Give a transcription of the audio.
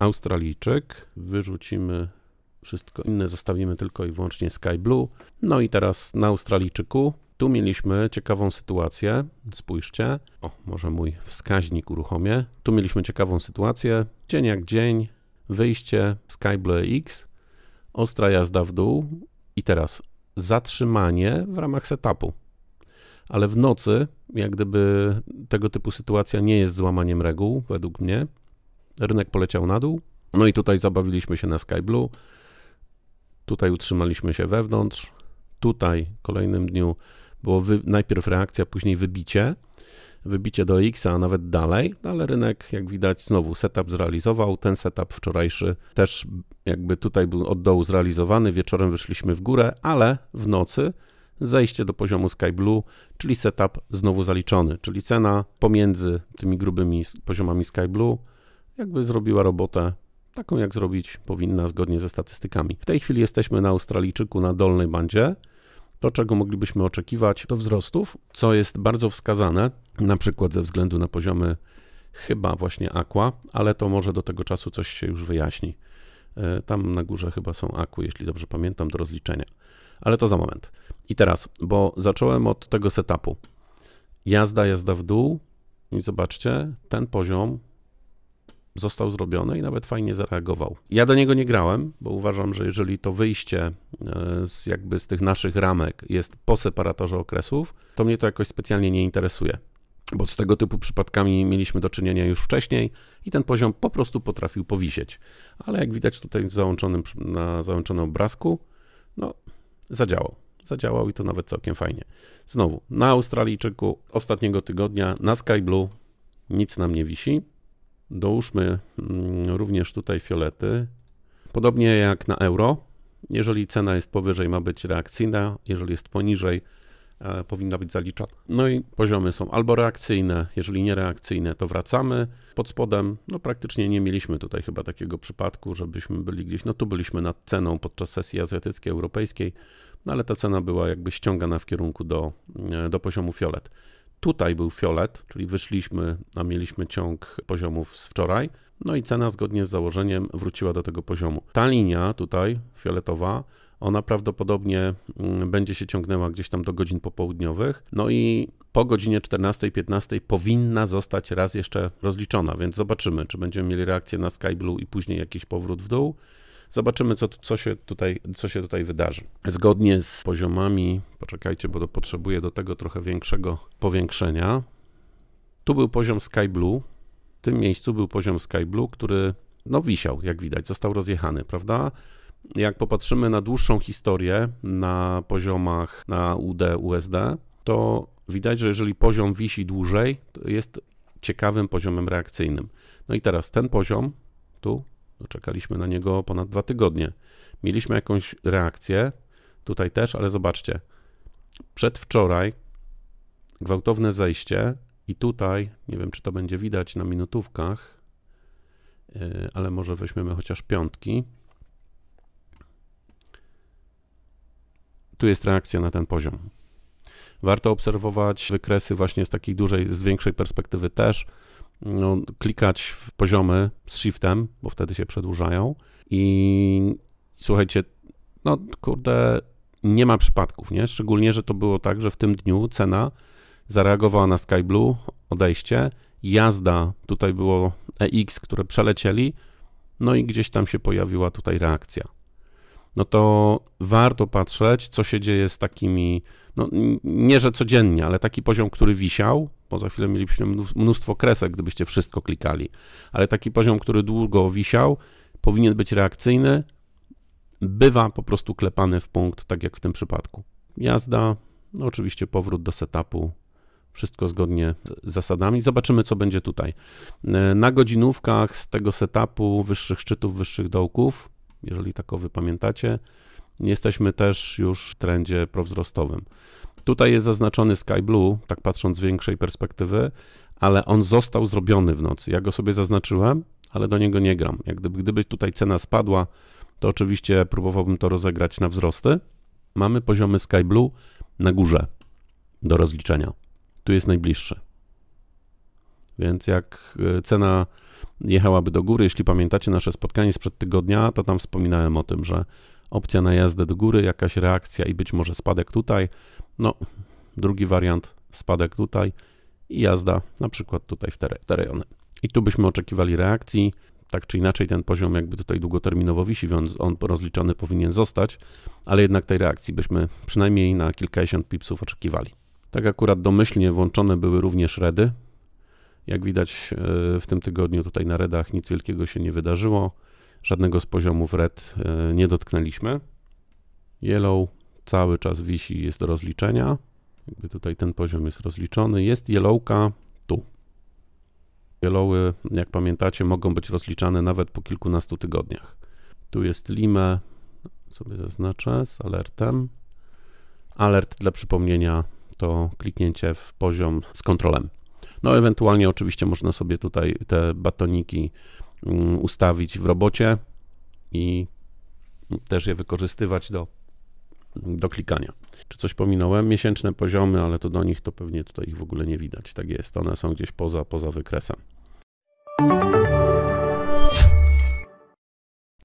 Australijczyk, wyrzucimy wszystko inne, zostawimy tylko i wyłącznie Sky Blue. No i teraz na Australijczyku tu mieliśmy ciekawą sytuację. Spójrzcie. O, może mój wskaźnik uruchomię. Tu mieliśmy ciekawą sytuację. Dzień jak dzień, wyjście Sky Blue X, ostra jazda w dół i teraz zatrzymanie w ramach setupu. Ale w nocy, jak gdyby tego typu sytuacja nie jest złamaniem reguł, według mnie, rynek poleciał na dół. No i tutaj zabawiliśmy się na Sky Blue. Tutaj utrzymaliśmy się wewnątrz. Tutaj w kolejnym dniu było wy, najpierw reakcja, później wybicie. Wybicie do X, a nawet dalej, no ale rynek, jak widać, znowu setup zrealizował. Ten setup wczorajszy też jakby tutaj był od dołu zrealizowany. Wieczorem wyszliśmy w górę, ale w nocy zejście do poziomu Sky Blue, czyli setup znowu zaliczony, czyli cena pomiędzy tymi grubymi poziomami Sky Blue jakby zrobiła robotę taką, jak zrobić powinna zgodnie ze statystykami. W tej chwili jesteśmy na Australijczyku na dolnej bandzie. To, czego moglibyśmy oczekiwać, to wzrostów, co jest bardzo wskazane, na przykład ze względu na poziomy chyba właśnie aqua, ale to może do tego czasu coś się już wyjaśni. E, tam na górze chyba są aqua, jeśli dobrze pamiętam, do rozliczenia. Ale to za moment. I teraz, bo zacząłem od tego setupu. Jazda, jazda w dół i zobaczcie, ten poziom został zrobiony i nawet fajnie zareagował. Ja do niego nie grałem, bo uważam, że jeżeli to wyjście e, z jakby z tych naszych ramek jest po separatorze okresów, to mnie to jakoś specjalnie nie interesuje. Bo z tego typu przypadkami mieliśmy do czynienia już wcześniej i ten poziom po prostu potrafił powisieć. Ale jak widać tutaj w załączonym, na załączonym obrazku, no zadziałał. Zadziałał i to nawet całkiem fajnie. Znowu, na Australijczyku ostatniego tygodnia na Sky Blue nic nam nie wisi. Dołóżmy mm, również tutaj fiolety. Podobnie jak na euro, jeżeli cena jest powyżej, ma być reakcyjna, jeżeli jest poniżej, e, powinna być zaliczana. No i poziomy są albo reakcyjne, jeżeli nie reakcyjne, to wracamy. Pod spodem, no praktycznie nie mieliśmy tutaj chyba takiego przypadku, żebyśmy byli gdzieś, no tu byliśmy nad ceną podczas sesji azjatyckiej, europejskiej, no ale ta cena była jakby ściągana w kierunku do, e, do poziomu fiolet. Tutaj był fiolet, czyli wyszliśmy, a mieliśmy ciąg poziomów z wczoraj. No i cena zgodnie z założeniem wróciła do tego poziomu. Ta linia tutaj, fioletowa, ona prawdopodobnie mm, będzie się ciągnęła gdzieś tam do godzin popołudniowych. No i po godzinie 14-15 powinna zostać raz jeszcze rozliczona, więc zobaczymy, czy będziemy mieli reakcję na Sky Blue i później jakiś powrót w dół, Zobaczymy, co, co, się tutaj, co się tutaj wydarzy. Zgodnie z poziomami, poczekajcie, bo to potrzebuję do tego trochę większego powiększenia. Tu był poziom Sky Blue. W tym miejscu był poziom Sky Blue, który no wisiał, jak widać, został rozjechany, prawda? Jak popatrzymy na dłuższą historię na poziomach na UD, USD, to widać, że jeżeli poziom wisi dłużej, to jest ciekawym poziomem reakcyjnym. No i teraz ten poziom tu Czekaliśmy na niego ponad dwa tygodnie. Mieliśmy jakąś reakcję, tutaj też, ale zobaczcie. Przedwczoraj gwałtowne zejście i tutaj, nie wiem czy to będzie widać na minutówkach, e, ale może weźmiemy chociaż piątki. Tu jest reakcja na ten poziom. Warto obserwować wykresy właśnie z takiej dużej, z większej perspektywy też no, klikać w poziomy z shiftem, bo wtedy się przedłużają i słuchajcie, no kurde, nie ma przypadków, nie? Szczególnie, że to było tak, że w tym dniu cena zareagowała na Sky Blue, odejście, jazda, tutaj było EX, które przelecieli, no i gdzieś tam się pojawiła tutaj reakcja. No to warto patrzeć, co się dzieje z takimi no, nie że codziennie, ale taki poziom, który wisiał, bo za chwilę mielibyśmy mnóstwo kresek, gdybyście wszystko klikali, ale taki poziom, który długo wisiał, powinien być reakcyjny, bywa po prostu klepany w punkt, tak jak w tym przypadku. Jazda, no oczywiście powrót do setupu, wszystko zgodnie z zasadami. Zobaczymy, co będzie tutaj. Na godzinówkach z tego setupu wyższych szczytów, wyższych dołków, jeżeli takowy pamiętacie, jesteśmy też już w trendzie prowzrostowym. Tutaj jest zaznaczony Sky Blue, tak patrząc z większej perspektywy, ale on został zrobiony w nocy. Ja go sobie zaznaczyłem, ale do niego nie gram. Jak gdyby, gdyby tutaj cena spadła, to oczywiście próbowałbym to rozegrać na wzrosty. Mamy poziomy Sky Blue na górze do rozliczenia. Tu jest najbliższy. Więc jak e, cena jechałaby do góry, jeśli pamiętacie nasze spotkanie sprzed tygodnia, to tam wspominałem o tym, że opcja na jazdę do góry, jakaś reakcja i być może spadek tutaj. No, drugi wariant, spadek tutaj i jazda na przykład tutaj w te, te rejony. I tu byśmy oczekiwali reakcji. Tak czy inaczej, ten poziom jakby tutaj długoterminowo wisi, więc on rozliczony powinien zostać, ale jednak tej reakcji byśmy przynajmniej na kilkadziesiąt pipsów oczekiwali. Tak akurat domyślnie włączone były również redy. Jak widać e, w tym tygodniu tutaj na redach nic wielkiego się nie wydarzyło. Żadnego z poziomów red e, nie dotknęliśmy. Yellow cały czas wisi, jest do rozliczenia. Jakby tutaj ten poziom jest rozliczony. Jest yellowka tu. Yellowy, jak pamiętacie, mogą być rozliczane nawet po kilkunastu tygodniach. Tu jest limę, sobie zaznaczę z alertem. Alert dla przypomnienia to kliknięcie w poziom z kontrolem. No, ewentualnie oczywiście można sobie tutaj te batoniki ustawić w robocie i też je wykorzystywać do, do klikania. Czy coś pominąłem? Miesięczne poziomy, ale to do nich to pewnie tutaj ich w ogóle nie widać. Tak jest, one są gdzieś poza, poza wykresem.